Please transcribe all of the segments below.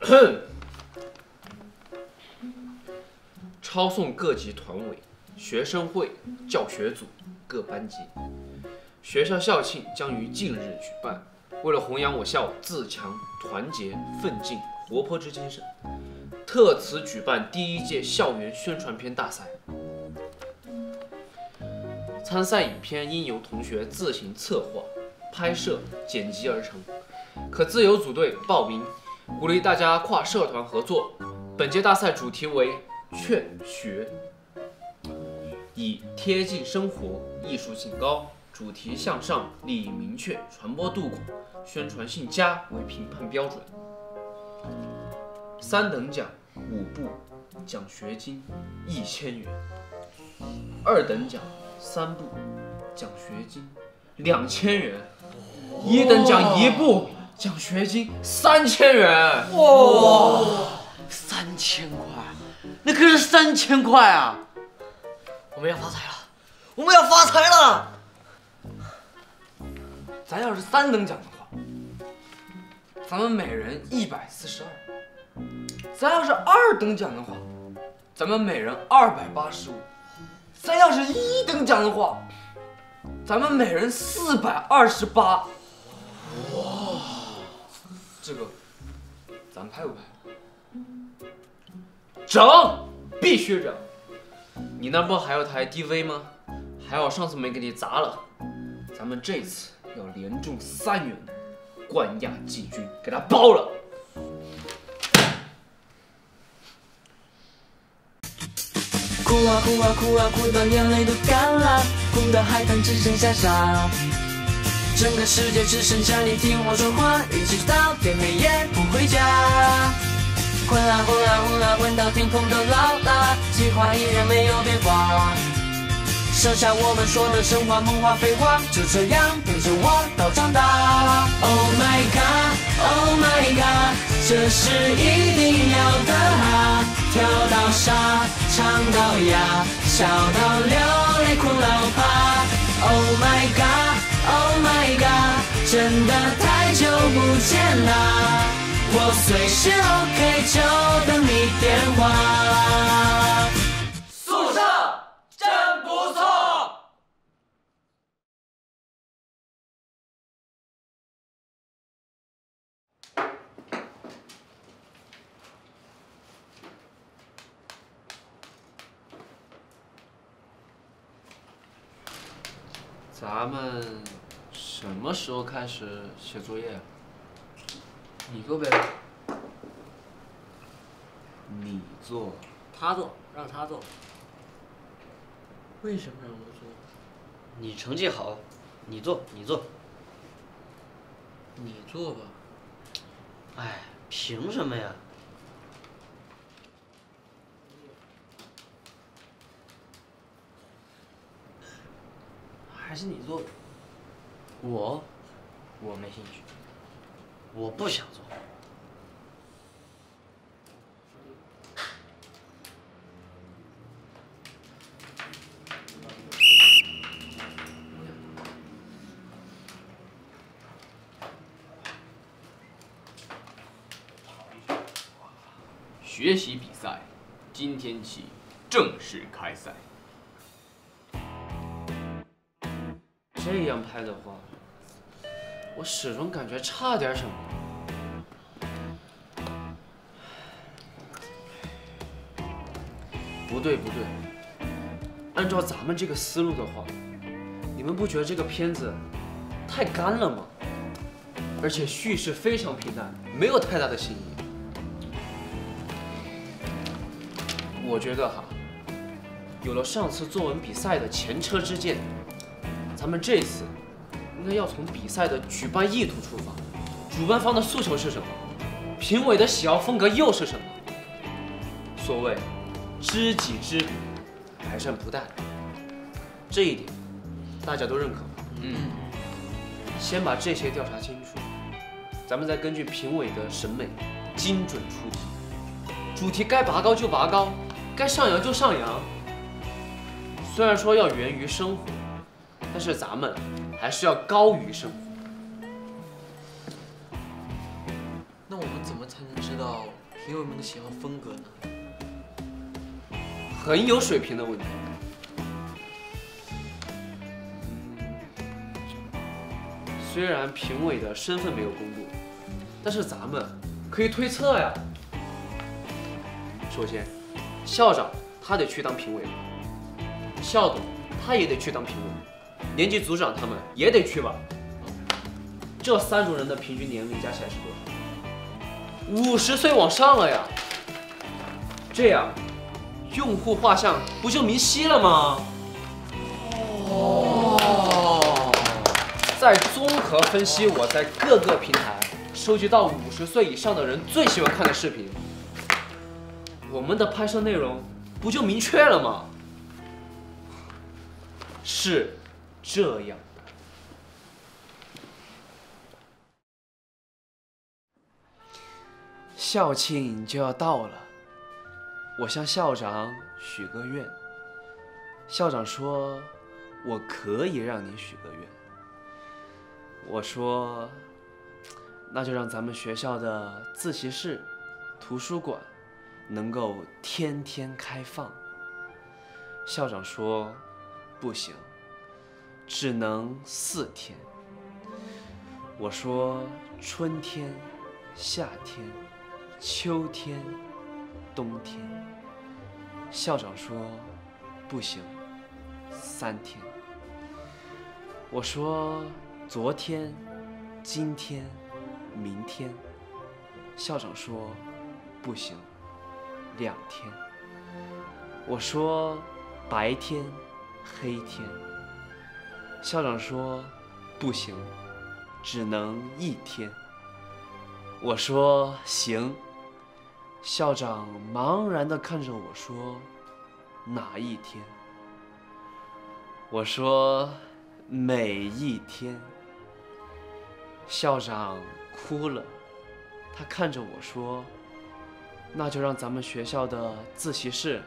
抄送各级团委、学生会、教学组、各班级。学校校庆将于近日举办。为了弘扬我校自强、团结、奋进、活泼之精神，特此举办第一届校园宣传片大赛。参赛影片应由同学自行策划、拍摄、剪辑而成，可自由组队报名，鼓励大家跨社团合作。本届大赛主题为“劝学”，以贴近生活、艺术性高、主题向上、利益明确、传播度广、宣传性佳为评判标准。三等奖五部，奖学金一千元；二等奖三部，奖学金两千元；一等奖一部，奖学金三千元。哇，三千块，那可是三千块啊！我们要发财了，我们要发财了！咱要是三等奖的话，咱们每人一百四十二。咱要是二等奖的话，咱们每人二百八十五；咱要是一等奖的话，咱们每人四百二十八。这个咱拍不拍？整，必须整！你那不还有台 DV 吗？还好上次没给你砸了。咱们这次要连中三元，冠亚季军给他包了。哭啊哭啊哭啊哭到眼泪都干了，哭到海滩只剩下沙。整个世界只剩下你听我说话，一直到天黑也不回家。混啊混啊混啊混到天空都老了，计划依然没有变化。剩下我们说的神话梦话废话，就这样陪着我到长大。Oh my god, oh my god，这是一定要的啊！跳到傻，唱到哑，笑到流泪，哭到趴。Oh my god, oh my god，真的太久不见啦！我随时 OK，就等你电话。宿舍真不错。咱们什么时候开始写作业啊？你做呗。你做？他做，让他做。为什么让我做？你成绩好，你做，你做。你做吧。哎，凭什么呀？是你做。我，我没兴趣。我不想做。学习比赛，今天起正式开赛。这样拍的话，我始终感觉差点什么。不对不对，按照咱们这个思路的话，你们不觉得这个片子太干了吗？而且叙事非常平淡，没有太大的新意。我觉得哈，有了上次作文比赛的前车之鉴。咱们这次应该要从比赛的举办意图出发，主办方的诉求是什么？评委的喜好风格又是什么？所谓知己知彼，百战不殆，这一点大家都认可吧？嗯。先把这些调查清楚，咱们再根据评委的审美精准出题，主题该拔高就拔高，该上扬就上扬。虽然说要源于生活。但是咱们还是要高于生活。那我们怎么才能知道评委们的喜好风格呢？很有水平的问题。虽然评委的身份没有公布，但是咱们可以推测呀。首先，校长他得去当评委，校董他也得去当评委，年级组长他们也得去吧。这三种人的平均年龄加起来是多少？五十岁往上了呀。这样，用户画像不就明晰了吗？哦，再综合分析我在各个平台收集到五十岁以上的人最喜欢看的视频，我们的拍摄内容不就明确了吗？是这样。校庆就要到了，我向校长许个愿。校长说：“我可以让你许个愿。”我说：“那就让咱们学校的自习室、图书馆能够天天开放。”校长说：“不行，只能四天。”我说：“春天、夏天。”秋天，冬天。校长说不行，三天。我说昨天、今天、明天。校长说不行，两天。我说白天、黑天。校长说不行，只能一天。我说行。校长茫然地看着我说：“哪一天？”我说：“每一天。”校长哭了，他看着我说：“那就让咱们学校的自习室、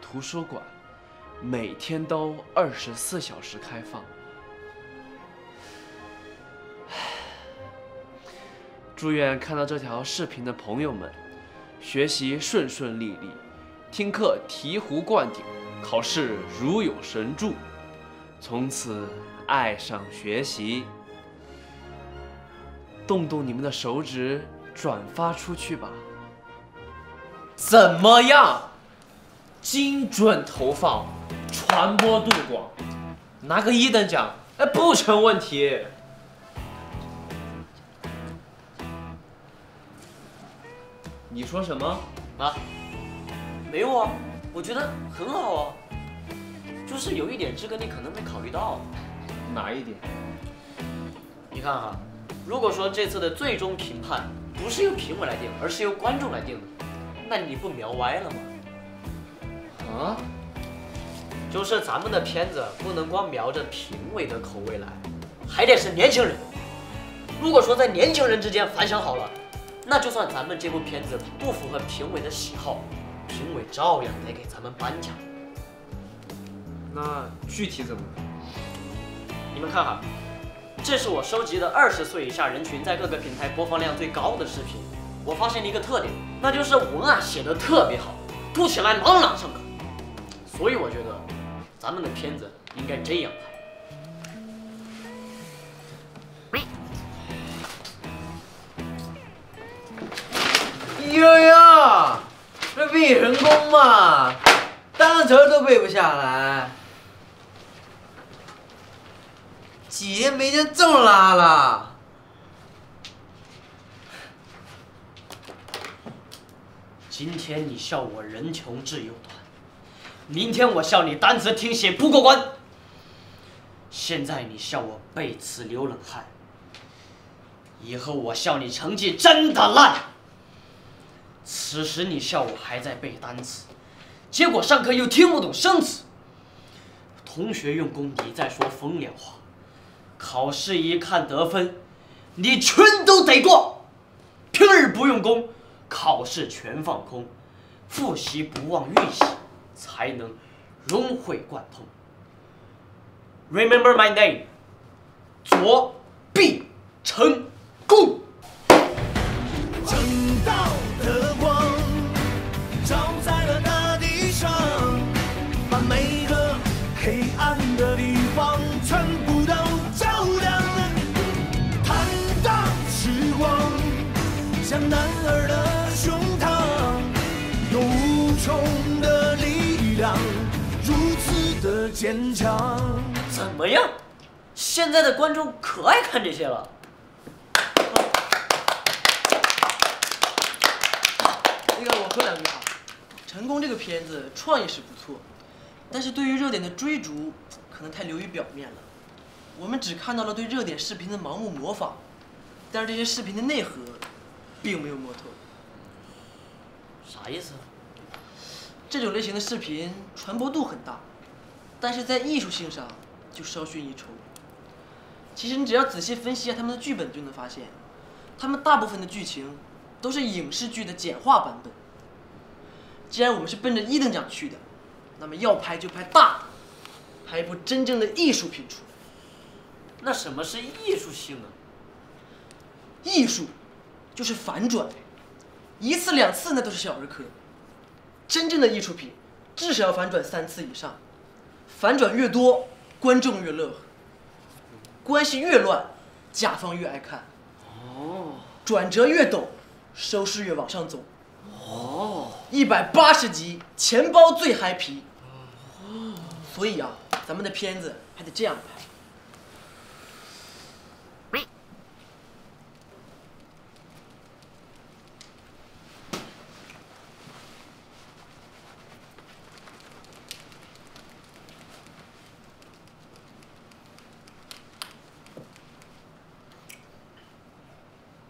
图书馆每天都二十四小时开放。”祝愿看到这条视频的朋友们。学习顺顺利利，听课醍醐灌顶，考试如有神助，从此爱上学习。动动你们的手指，转发出去吧。怎么样？精准投放，传播度广，拿个一等奖，哎，不成问题。你说什么啊？没有啊，我觉得很好啊。就是有一点，这个你可能没考虑到。哪一点？你看哈，如果说这次的最终评判不是由评委来定，而是由观众来定的，那你不瞄歪了吗？啊？就是咱们的片子不能光瞄着评委的口味来，还得是年轻人。如果说在年轻人之间反响好了。那就算咱们这部片子不符合评委的喜好，评委照样得给咱们颁奖。那具体怎么？你们看哈，这是我收集的二十岁以下人群在各个平台播放量最高的视频。我发现了一个特点，那就是文案写的特别好，读起来朗朗上口。所以我觉得，咱们的片子应该这样拍。呦呦，这背成功嘛？单词都背不下来，几天没见这么拉了。今天你笑我人穷志又短，明天我笑你单词听写不过关，现在你笑我背词流冷汗，以后我笑你成绩真的烂。此时你笑我还在背单词，结果上课又听不懂生词。同学用功，你在说风凉话。考试一看得分，你全都得过。平日不用功，考试全放空。复习不忘预习，才能融会贯通。Remember my name，左臂成坚强。怎么样？现在的观众可爱看这些了。那个我说两句啊，成功这个片子创意是不错，但是对于热点的追逐可能太流于表面了。我们只看到了对热点视频的盲目模仿，但是这些视频的内核并没有摸透。啥意思？这种类型的视频传播度很大，但是在艺术性上就稍逊一筹。其实你只要仔细分析一下他们的剧本，就能发现，他们大部分的剧情都是影视剧的简化版本。既然我们是奔着一等奖去的，那么要拍就拍大的，拍一部真正的艺术品出来。那什么是艺术性呢？艺术就是反转，一次两次那都是小儿科。真正的艺术品至少要反转三次以上，反转越多，观众越乐呵；关系越乱，甲方越爱看。哦转折越陡，收视越往上走。哦，一百八十集，钱包最嗨皮。哦所以啊，咱们的片子还得这样拍。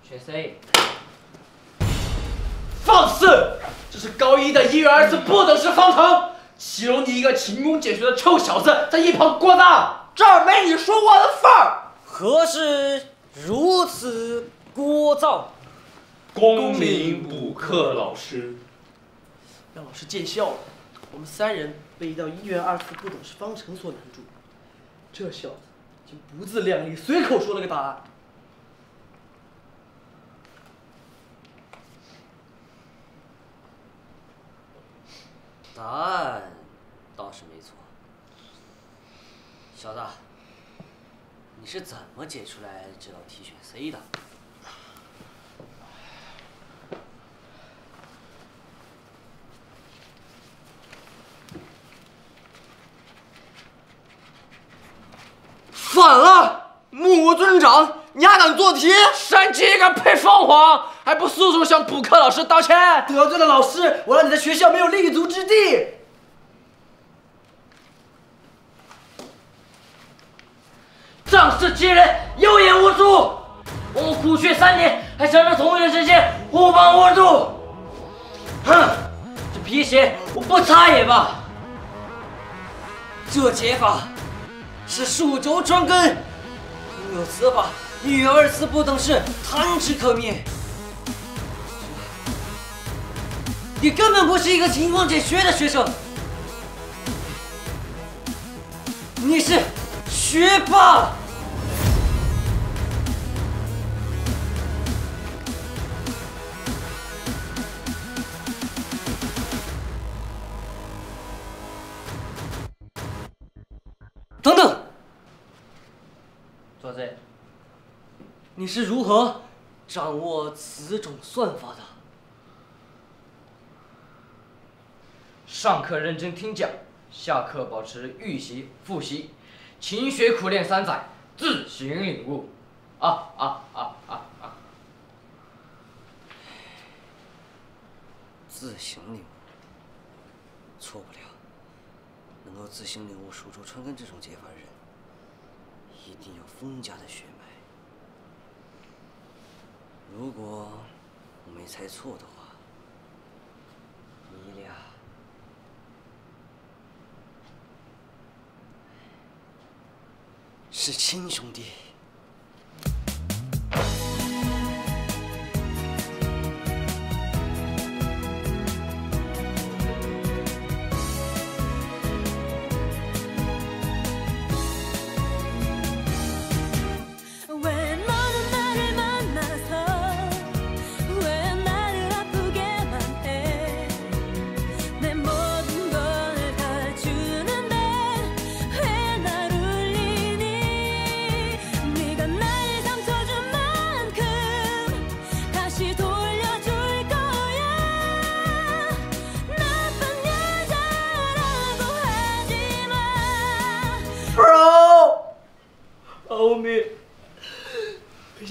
选 C。放肆！这是高一的一元二次不等式方程，岂容你一个勤工俭学的臭小子在一旁过当？这儿没你说话的份儿。何事如此聒噪？公民补课老师，让老师见笑了。我们三人被一道一元二次不等式方程所难住，这小子竟不自量力，随口说了个答案。答案倒是没错。小子，你是怎么解出来这道题选 C 的？反了！目无尊长，你还敢做题？山鸡敢配凤凰，还不速速向补课老师道歉？得罪了老师，我让你在学校没有立足之地。仗势欺人，有眼无珠。我们苦学三年，还想着同学之间互帮互助。哼，这皮鞋我不擦也罢。这解法是数轴穿根，空有此法，一元二次不等式弹指可灭。你根本不是一个勤工俭学的学生，你是学霸。你是如何掌握此种算法的？上课认真听讲，下课保持预习复习，勤学苦练三载，自行领悟。啊啊啊啊啊！自行领悟，错不了。能够自行领悟蜀州春根这种解法的人，一定有封家的血脉。如果我没猜错的话，你俩是亲兄弟。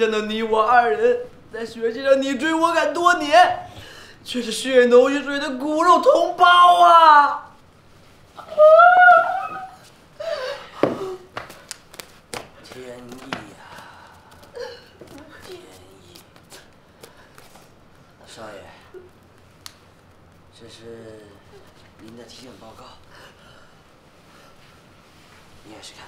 见到你我二人在学习上你追我赶多年，却是血浓于水的骨肉同胞啊！天意啊、天意！少爷，这是您的体检报告，你也是看。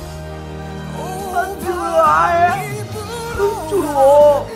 예. 좋아해. 좋아.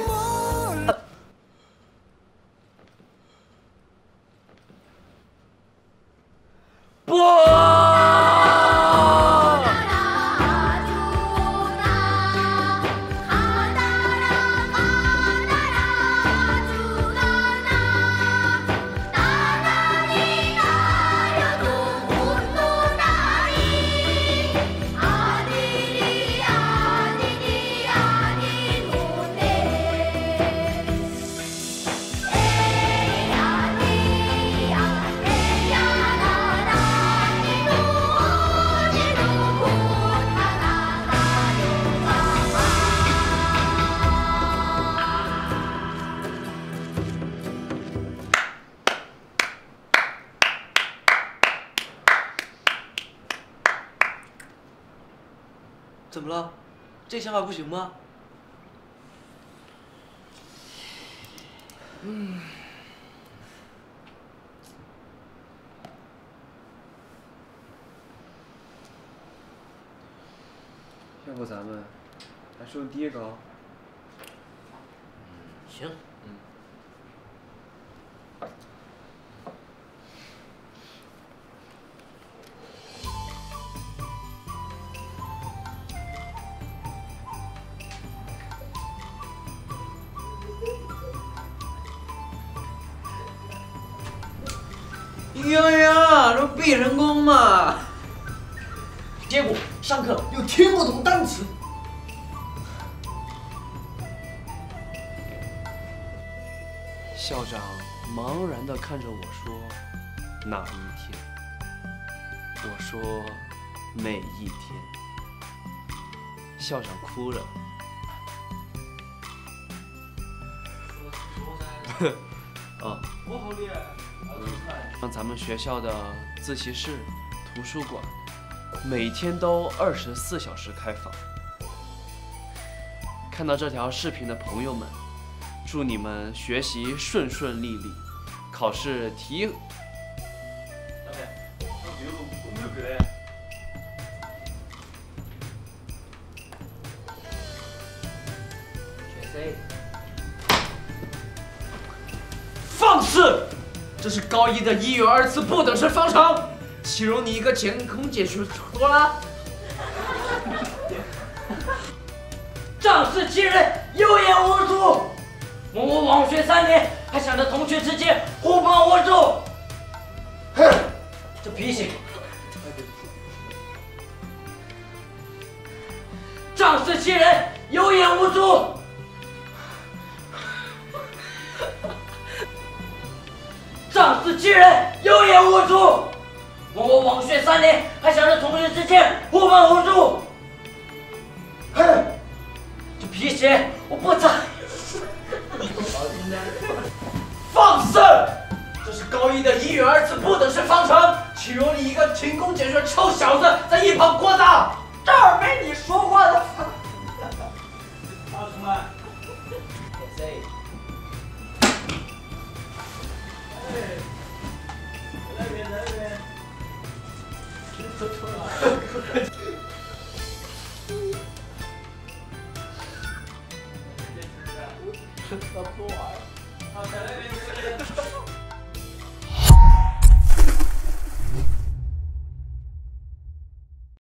这想法不行吗？嗯要不咱们还是用第一个嗯？行，呀呀，这不毕成功嘛！结果上课又听不懂单词。校长茫然地看着我说：“哪一天？”我说：“每一天。”校长哭了。啊，让咱们学校的自习室、图书馆每天都二十四小时开放。看到这条视频的朋友们，祝你们学习顺顺利利，考试题。的一元二次不等式方程，岂容你一个前空解决错了？仗势欺人，有眼无珠。我我网学三年，还想着同学之间互帮互助。哼，这脾气！仗势欺人，有眼无珠。仗势欺人，有眼无珠。我我枉学三年，还想着同学之间互帮互助。哼，这皮鞋我不擦。放肆！这是高一的一元二次不等式方程，岂容你一个勤工俭学的臭小子在一旁聒噪？这儿没你说话的份。